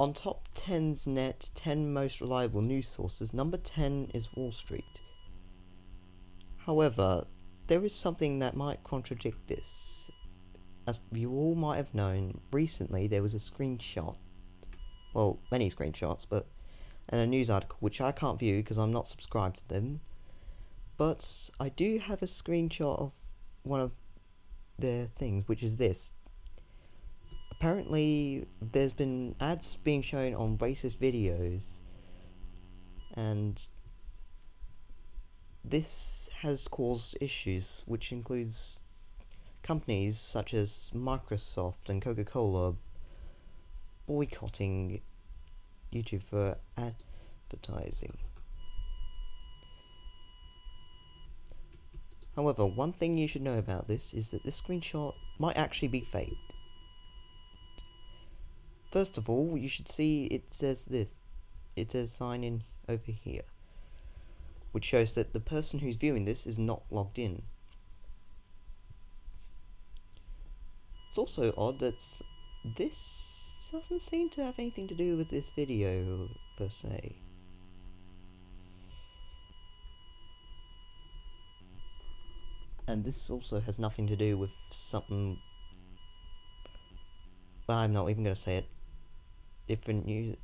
On top 10's net 10 most reliable news sources, number 10 is Wall Street. However, there is something that might contradict this. As you all might have known, recently there was a screenshot, well, many screenshots, but and a news article which I can't view because I'm not subscribed to them. But I do have a screenshot of one of their things, which is this. Apparently, there's been ads being shown on racist videos, and this has caused issues, which includes companies such as Microsoft and Coca Cola boycotting YouTube for advertising. However, one thing you should know about this is that this screenshot might actually be faked. First of all, you should see it says this. It says sign in over here. Which shows that the person who's viewing this is not logged in. It's also odd that this doesn't seem to have anything to do with this video, per se. And this also has nothing to do with something... Well, I'm not even going to say it. Different news...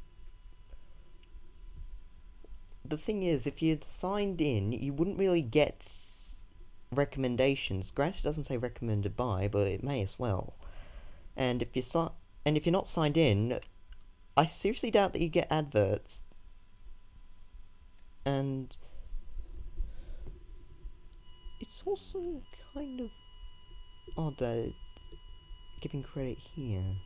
The thing is, if you'd signed in, you wouldn't really get recommendations. Granted, it doesn't say recommended by, but it may as well. And if you si and if you're not signed in, I seriously doubt that you get adverts. And it's also kind of odd that it's giving credit here.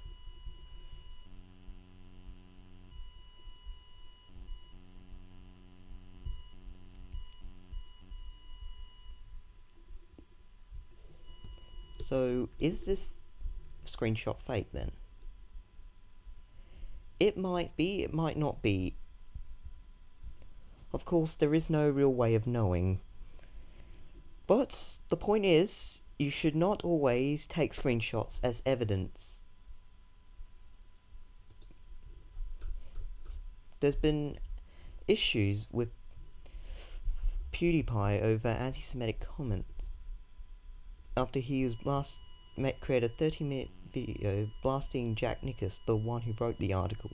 So, is this screenshot fake then? It might be, it might not be. Of course, there is no real way of knowing. But the point is, you should not always take screenshots as evidence. There's been issues with PewDiePie over anti-Semitic comments after he was last created a 30 minute video blasting Jack Nicas, the one who wrote the article.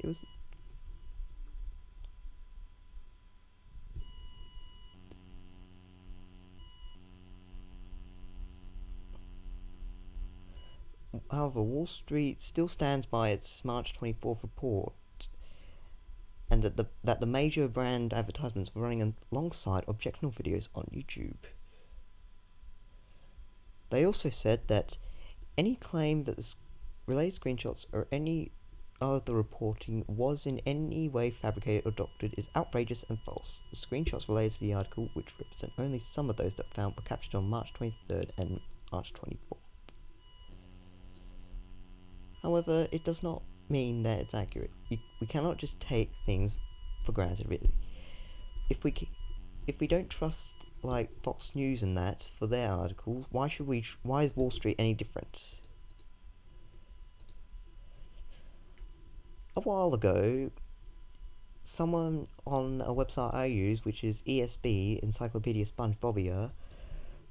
It was However, Wall Street still stands by its March 24th report and that the that the major brand advertisements were running alongside objectionable videos on YouTube. They also said that any claim that the related screenshots or any other reporting was in any way fabricated or doctored is outrageous and false. The screenshots related to the article, which represent only some of those that found, were captured on March 23rd and March 24th. However, it does not mean that it's accurate. You, we cannot just take things for granted, really. If we if we don't trust like Fox News and that for their articles, why should we? why is Wall Street any different? A while ago, someone on a website I use, which is ESB Encyclopedia SpongeBobia,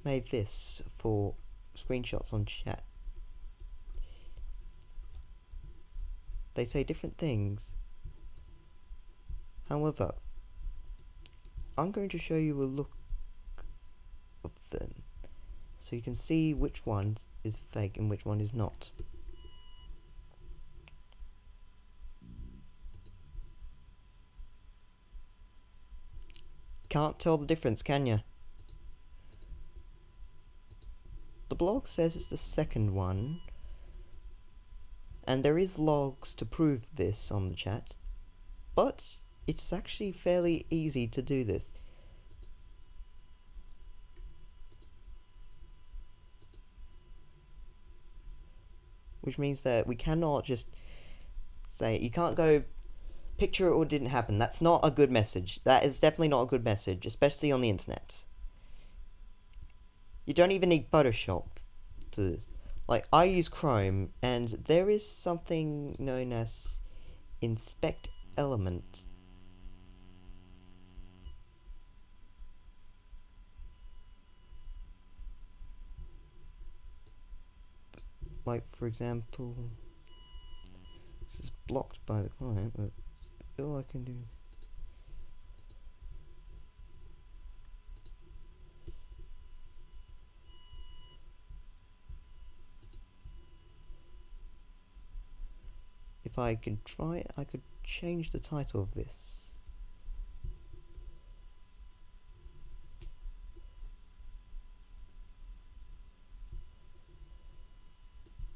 made this for screenshots on chat. They say different things. However, I'm going to show you a look of them so you can see which one is fake and which one is not. Can't tell the difference, can you? The blog says it's the second one, and there is logs to prove this on the chat, but it's actually fairly easy to do this. Which means that we cannot just say, you can't go picture it or didn't happen. That's not a good message. That is definitely not a good message, especially on the internet. You don't even need Photoshop. to. Like, I use Chrome, and there is something known as inspect element. Like, for example, this is blocked by the client, but all I can do if I could try it, I could change the title of this.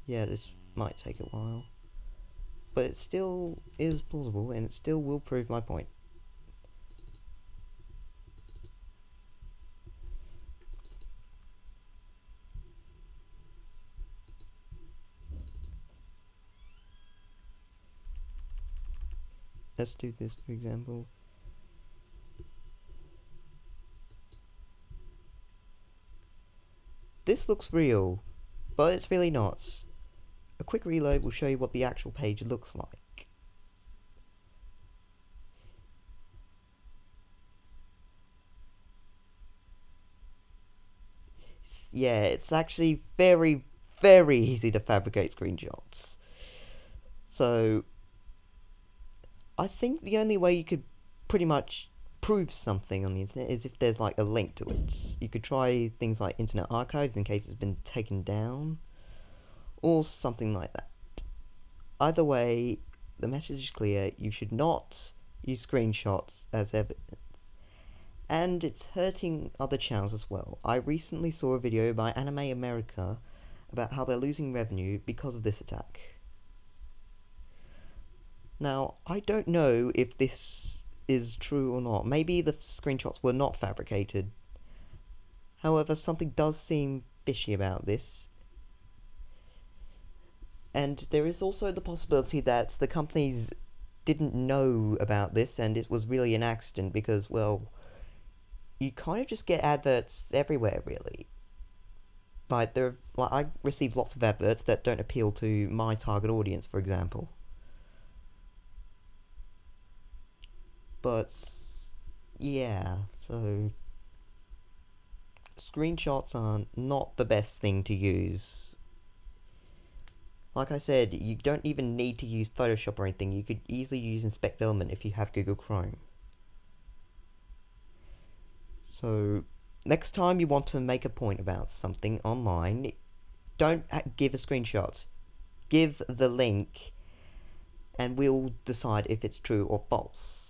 Yeah, this might take a while. But it still is plausible and it still will prove my point. Let's do this for example. This looks real, but it's really not. A quick reload will show you what the actual page looks like. Yeah, it's actually very, very easy to fabricate screenshots. So, I think the only way you could pretty much prove something on the internet is if there's like a link to it. You could try things like Internet Archives in case it's been taken down, or something like that. Either way, the message is clear you should not use screenshots as evidence. And it's hurting other channels as well. I recently saw a video by Anime America about how they're losing revenue because of this attack. Now, I don't know if this is true or not. Maybe the screenshots were not fabricated. However, something does seem fishy about this. And there is also the possibility that the companies didn't know about this and it was really an accident because, well, you kind of just get adverts everywhere, really. Like, there, like I receive lots of adverts that don't appeal to my target audience, for example. But yeah, so screenshots are not the best thing to use. Like I said, you don't even need to use Photoshop or anything. You could easily use Inspect Element if you have Google Chrome. So, next time you want to make a point about something online, don't give a screenshot. Give the link, and we'll decide if it's true or false.